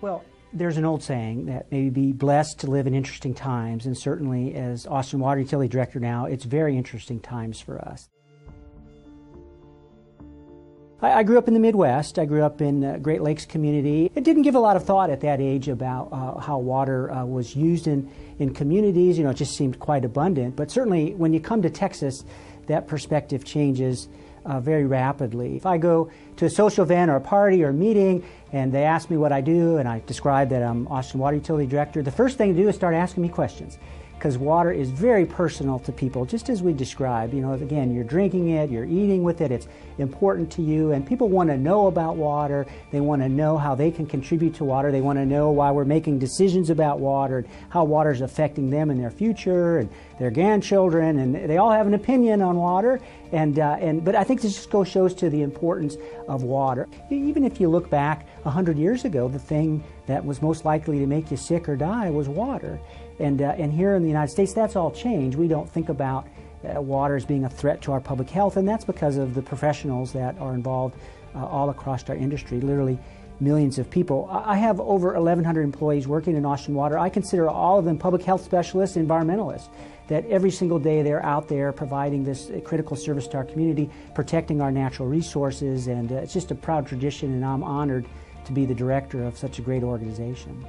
Well, there's an old saying that maybe be blessed to live in interesting times, and certainly as Austin Water Utility Director now, it's very interesting times for us. I, grew up in the Midwest. I grew up in uh, Great Lakes community. I didn't give a lot of thought at that age about uh, how water uh, was used in, in communities. You know, it just seemed quite abundant. But certainly when you come to Texas, that perspective changes uh, very rapidly. If I go to a social event or a party or a meeting and they ask me what I do and I describe that I'm Austin Water Utility Director, the first thing to do is start asking me questions because water is very personal to people, just as we described. You know, again, you're drinking it, you're eating with it, it's important to you, and people want to know about water. They want to know how they can contribute to water. They want to know why we're making decisions about water and how water is affecting them and their future and their grandchildren, and they all have an opinion on water. And, uh, and but I think this just goes shows to the importance of water. Even if you look back 100 years ago, the thing that was most likely to make you sick or die was water. And, uh, and here in the United States, that's all changed. We don't think about uh, water as being a threat to our public health, and that's because of the professionals that are involved uh, all across our industry, literally millions of people. I have over 1,100 employees working in Austin Water. I consider all of them public health specialists, environmentalists, that every single day they're out there providing this critical service to our community, protecting our natural resources, and uh, it's just a proud tradition, and I'm honored to be the director of such a great organization.